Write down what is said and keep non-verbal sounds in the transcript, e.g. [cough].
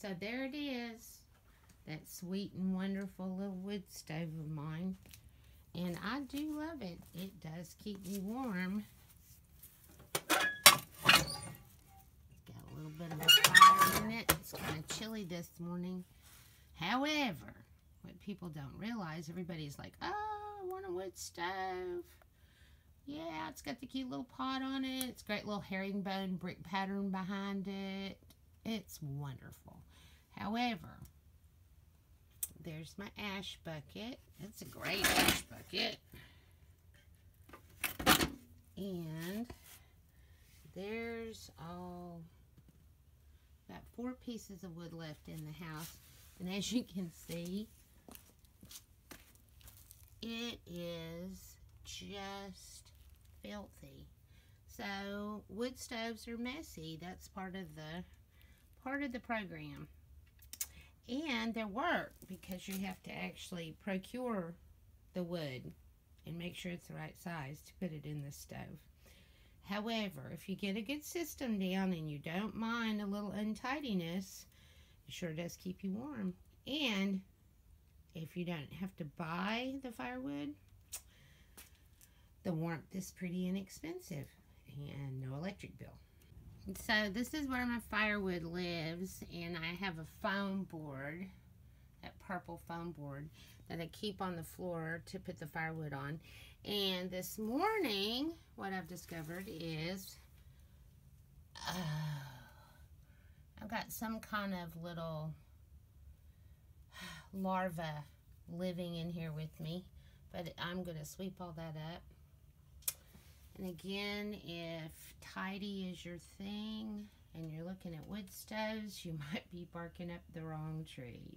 So there it is. That sweet and wonderful little wood stove of mine. And I do love it. It does keep me warm. Got a little bit of a fire in it. It's kind of chilly this morning. However, what people don't realize, everybody's like, oh, I want a wood stove. Yeah, it's got the cute little pot on it. It's great little herringbone brick pattern behind it. It's wonderful. However, there's my ash bucket. It's a great ash bucket. And there's all about four pieces of wood left in the house. And as you can see, it is just filthy. So wood stoves are messy. That's part of the part of the program. And they work because you have to actually procure the wood and make sure it's the right size to put it in the stove. However, if you get a good system down and you don't mind a little untidiness, it sure does keep you warm. And if you don't have to buy the firewood, the warmth is pretty inexpensive and no electric bill. So this is where my firewood lives and I have a foam board, that purple foam board that I keep on the floor to put the firewood on. And this morning, what I've discovered is uh, I've got some kind of little larva living in here with me. But I'm going to sweep all that up. And again, if tidy is your thing and you're looking at wood stoves, you [laughs] might be barking up the wrong tree.